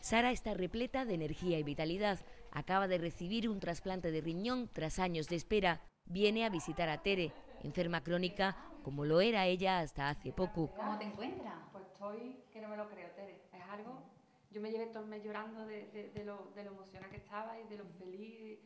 Sara está repleta de energía y vitalidad. Acaba de recibir un trasplante de riñón tras años de espera. Viene a visitar a Tere, enferma crónica como lo era ella hasta hace poco. ¿Cómo te encuentras? Pues estoy que no me lo creo, Tere. Es algo... Yo me llevé todo el mes llorando de, de, lo, de lo emocionada que estaba y de lo feliz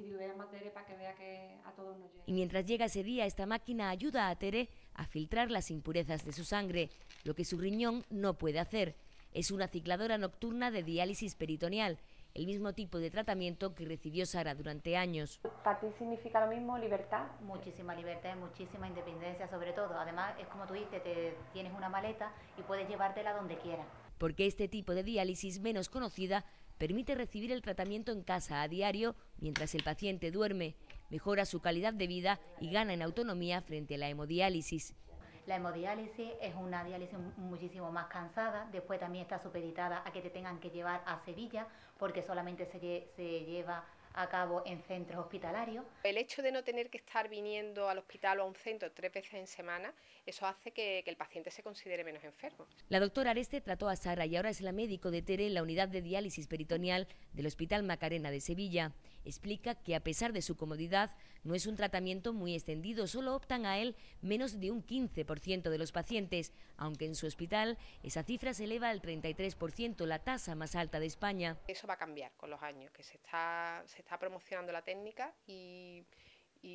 y digo, voy a llamar Tere para que vea que a todos nos llega. Y mientras llega ese día, esta máquina ayuda a Tere a filtrar las impurezas de su sangre, lo que su riñón no puede hacer. Es una cicladora nocturna de diálisis peritoneal, el mismo tipo de tratamiento que recibió Sara durante años. ¿Para ti significa lo mismo libertad? Muchísima libertad y muchísima independencia sobre todo. Además, es como tú dices, te tienes una maleta y puedes llevártela donde quieras. Porque este tipo de diálisis menos conocida permite recibir el tratamiento en casa a diario mientras el paciente duerme, mejora su calidad de vida y gana en autonomía frente a la hemodiálisis. La hemodiálisis es una diálisis muchísimo más cansada, después también está supeditada a que te tengan que llevar a Sevilla, porque solamente se, se lleva a cabo en centros hospitalarios. El hecho de no tener que estar viniendo al hospital o a un centro tres veces en semana, eso hace que, el paciente se considere menos enfermo. La doctora Areste trató a Sara y ahora es la médico de Tere en la unidad de diálisis peritoneal del Hospital Macarena de Sevilla. Explica que a pesar de su comodidad, no es un tratamiento muy extendido, solo optan a él menos de un 15% de los pacientes, aunque en su hospital esa cifra se eleva al 33%, la tasa más alta de España. Eso va a cambiar con los años, que se está está promocionando la técnica y,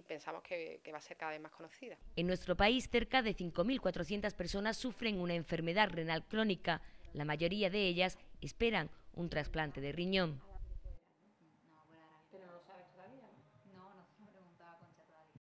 pensamos que, que, va a ser cada vez más conocida. En nuestro país, cerca de 5.400 personas sufren una enfermedad renal crónica. La mayoría de ellas esperan un trasplante de riñón.